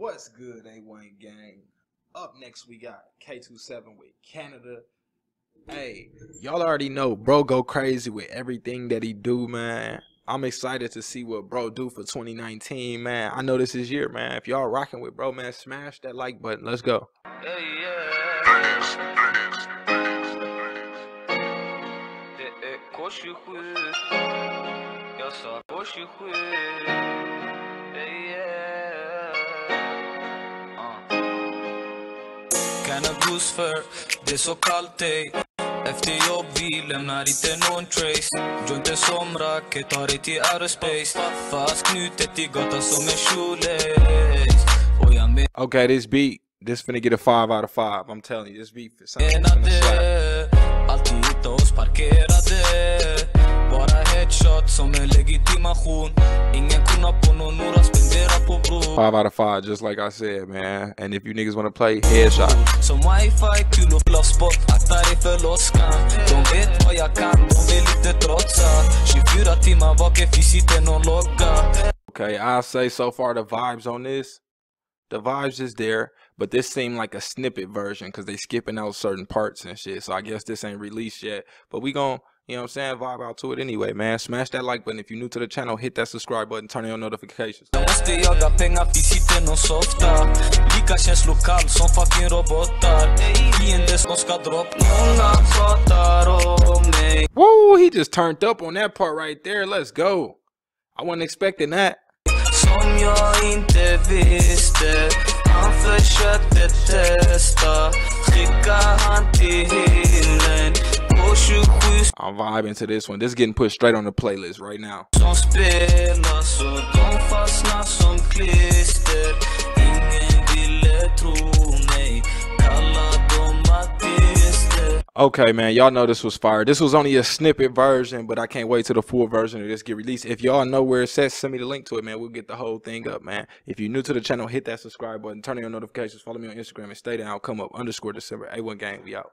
What's good, A1 gang? Up next, we got K27 with Canada. Hey, y'all already know bro go crazy with everything that he do, man. I'm excited to see what bro do for 2019, man. I know this is year, man. If y'all rocking with bro, man, smash that like button. Let's go. Hey, yeah. Cannabis för det är så kallt ey. Efter jobb vi lämnar inte någon trace. Jointen som racket tar dig till aerospace Fast knutet i gatan som en shoelace. Och jag menar Okay, this beat, this finna get a five out of five. I'm telling you, this beat menade Alltid hitta oss parkerade Five out of five, just like I said, man. And if you niggas wanna play, headshot. Som wifi, kul och full spot Akta dig för De vet vad jag kan, de vill inte trotsa 24 timmar vaken, finns inte någon logga Okay, I'll say so far the vibes on this, the vibes is there, but this seemed like a snippet version because they skipping out certain parts and shit. So I guess this ain't released yet. But we gon' you know what I'm saying, vibe out to it anyway, man. Smash that like button. If you're new to the channel, hit that subscribe button, turn on notifications. Jag måste jaga pengar, finns inte någon softa Lika känslokall som fucking robotar Fiender som ska droppa Många pratar om mig Woo, he just turned up on that part right there. Let's go. I wasn't expecting that. Som jag inte visste Han försökte testa Skicka han till himlen På 27 I'm vibing to this one. This is getting put straight on the playlist right now. som spelar Så de fastnar som klister Ingen ville tro mig Kalla dem artister Okay, man, y'all know this was fire. This was only a snippet version, but I can't wait till the full version of this get released. If y'all know where it's at, send me the link to it, man. We'll get the whole thing up, man. If you're new to the channel, hit that subscribe button, turn on your notifications, follow me on Instagram, and stay down. Come up underscore December A1 gang. We out.